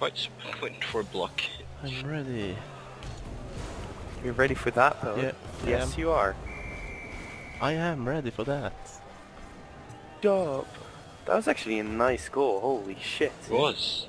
Wait, waiting for a block. I'm ready. You're ready for that though? Yeah, Yes, you are. I am ready for that. Dope. That was actually a nice goal. Holy shit. It was.